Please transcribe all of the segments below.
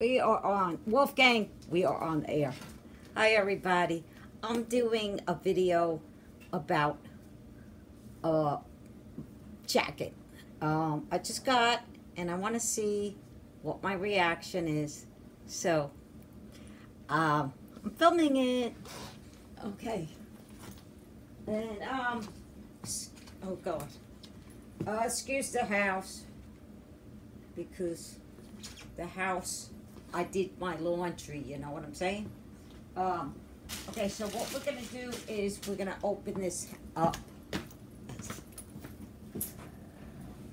We are on. Wolfgang, we are on air. Hi, everybody. I'm doing a video about a jacket. Um, I just got, and I want to see what my reaction is. So, um, I'm filming it. Okay. And, um, oh, God. Uh, excuse the house because the house, I did my laundry, you know what I'm saying? Um, okay, so what we're gonna do is we're gonna open this up.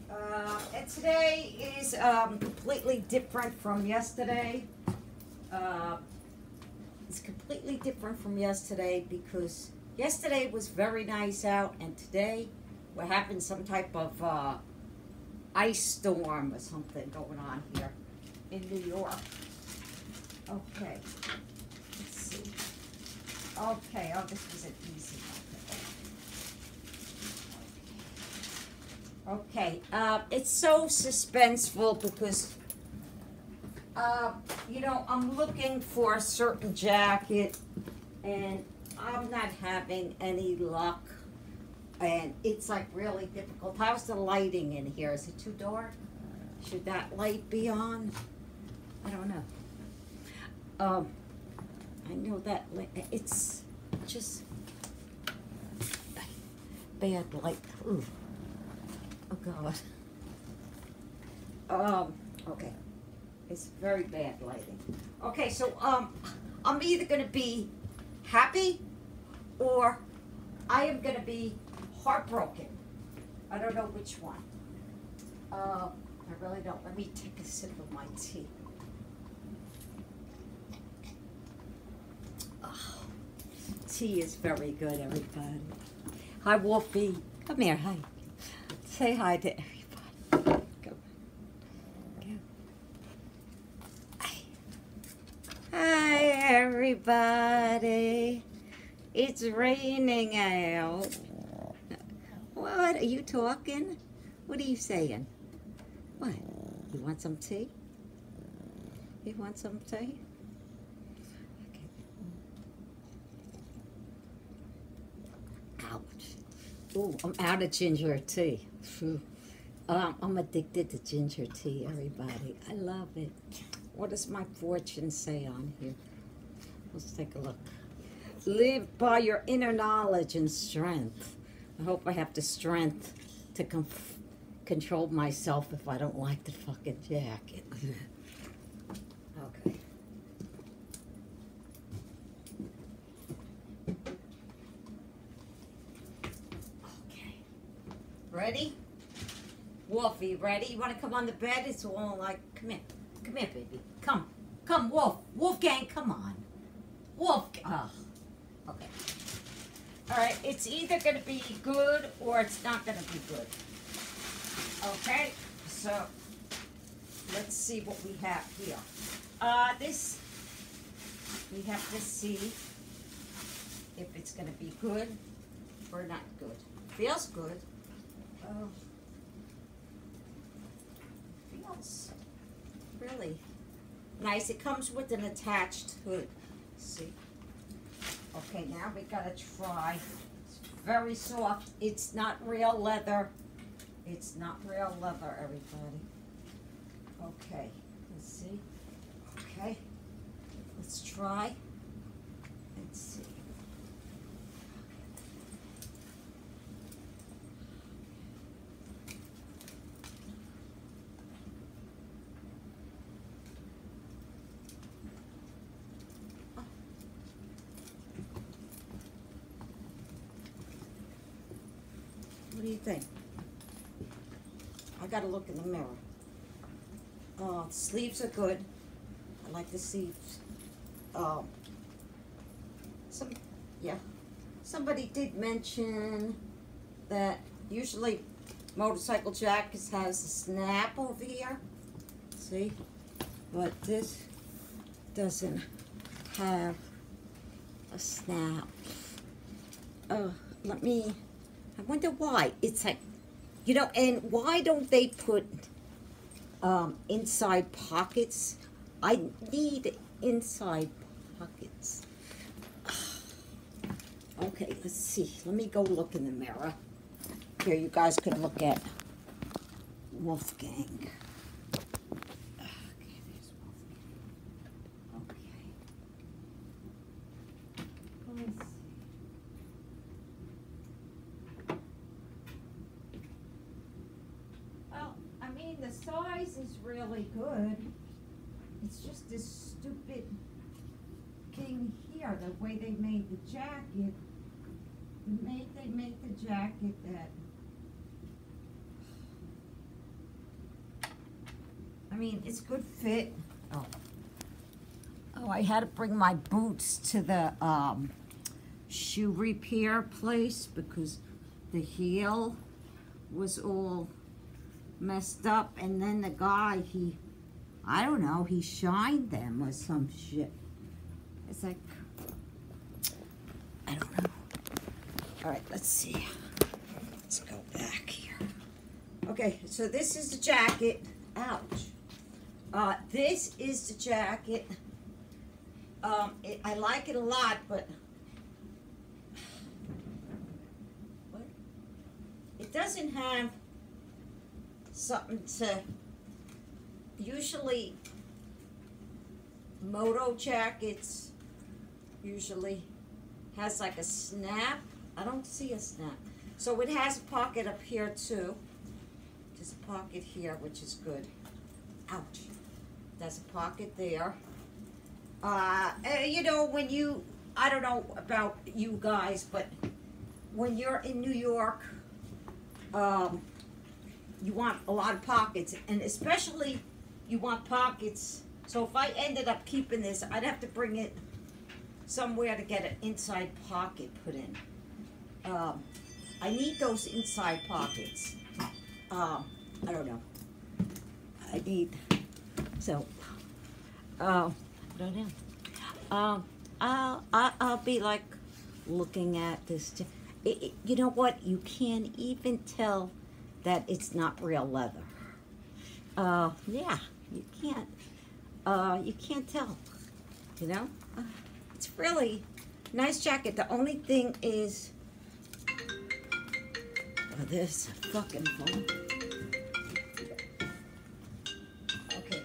Uh, and today is, um, completely different from yesterday. Uh, it's completely different from yesterday because yesterday was very nice out and today we're having some type of, uh, ice storm or something going on here in New York. Okay, let's see. Okay, oh, this was an easy one. Okay, uh, it's so suspenseful because, uh, you know, I'm looking for a certain jacket and I'm not having any luck. And it's like really difficult. How's the lighting in here? Is it too dark? Should that light be on? I don't know. Um, I know that it's just bad light. Ooh. Oh God. Um. Okay. It's very bad lighting. Okay, so um, I'm either gonna be happy or I am gonna be heartbroken. I don't know which one. Uh, I really don't. Let me take a sip of my tea. Oh, tea is very good, everybody. Hi, Wolfie. Come here. Hi. Say hi to everybody. Go. Go. Hi. Hi, everybody. It's raining out. What? Are you talking? What are you saying? What? You want some tea? You want some tea? Okay. Ouch. Ooh, I'm out of ginger tea. Um, I'm addicted to ginger tea, everybody. I love it. What does my fortune say on here? Let's take a look. Live by your inner knowledge and strength. I hope I have the strength to control myself if I don't like the fucking jacket. okay. Okay. Ready? Wolfie, ready? You want to come on the bed? It's all like, come here. Come here, baby. Come. Come, Wolf. Wolfgang, come on. Wolf. Oh. Okay. All right, it's either going to be good or it's not going to be good. Okay, so let's see what we have here. Uh, this, we have to see if it's going to be good or not good. Feels good. Um, oh, feels really nice. It comes with an attached hood. See? Okay, now we gotta try. It's very soft. It's not real leather. It's not real leather, everybody. Okay, let's see. Okay, let's try. Let's see. What do you think? I gotta look in the mirror. The sleeves are good. I like the sleeves. Um, some, yeah. Somebody did mention that usually motorcycle jackets has a snap over here. See? But this doesn't have a snap. Oh, let me I wonder why. It's like, you know, and why don't they put um, inside pockets I need inside pockets. Okay, let's see. Let me go look in the mirror. Here, you guys can look at Wolfgang. Okay, there's Wolfgang. Okay. Let's see. Well, I mean, the size is really good. It's just this stupid thing here, the way they made the jacket. The made they made the jacket that. I mean, it's good fit. Oh. Oh, I had to bring my boots to the um, shoe repair place because the heel was all messed up and then the guy he I don't know he shined them or some shit. It's like I don't know. All right let's see. Let's go back here. Okay so this is the jacket. Ouch. Uh this is the jacket. Um it, I like it a lot but what? It doesn't have something to usually moto jackets usually has like a snap. I don't see a snap. So it has a pocket up here too. There's a pocket here which is good. Ouch. There's a pocket there. Uh, eh, you know when you I don't know about you guys but when you're in New York um, you want a lot of pockets, and especially you want pockets. So if I ended up keeping this, I'd have to bring it somewhere to get an inside pocket put in. Um, I need those inside pockets. Um, I don't know. I need, so, uh, I don't know. Um, I'll, I'll, I'll be like looking at this. It, it, you know what? You can't even tell that it's not real leather. Uh, yeah, you can't, uh, you can't tell, you know? Uh, it's really nice jacket. The only thing is, oh, this fucking phone. Okay,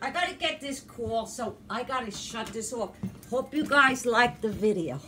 I gotta get this call, so I gotta shut this off. Hope you guys like the video.